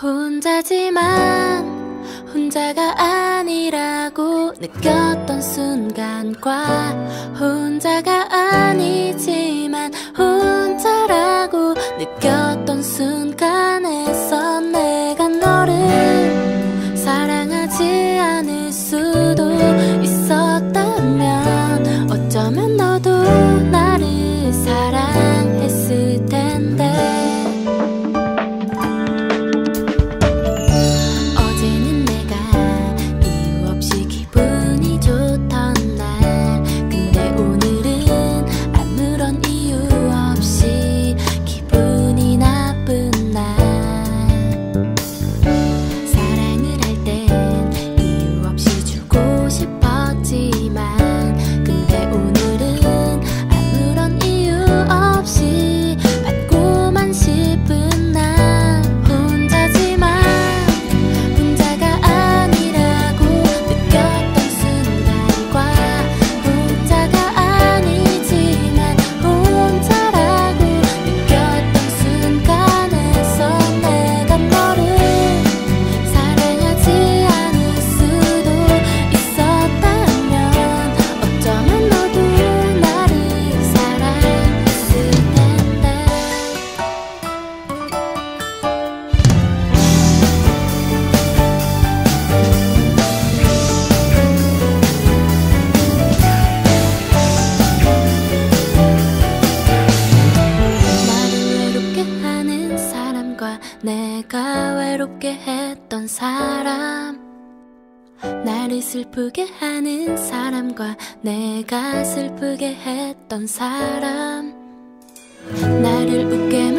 혼자지만 혼자가 아니라고 느꼈던 순간과 혼자가 아니지만 혼자라 괴롭게 했던 사람. 나를 슬프게 하는 사람과 내가 슬프게 했던 사람. 나를 웃게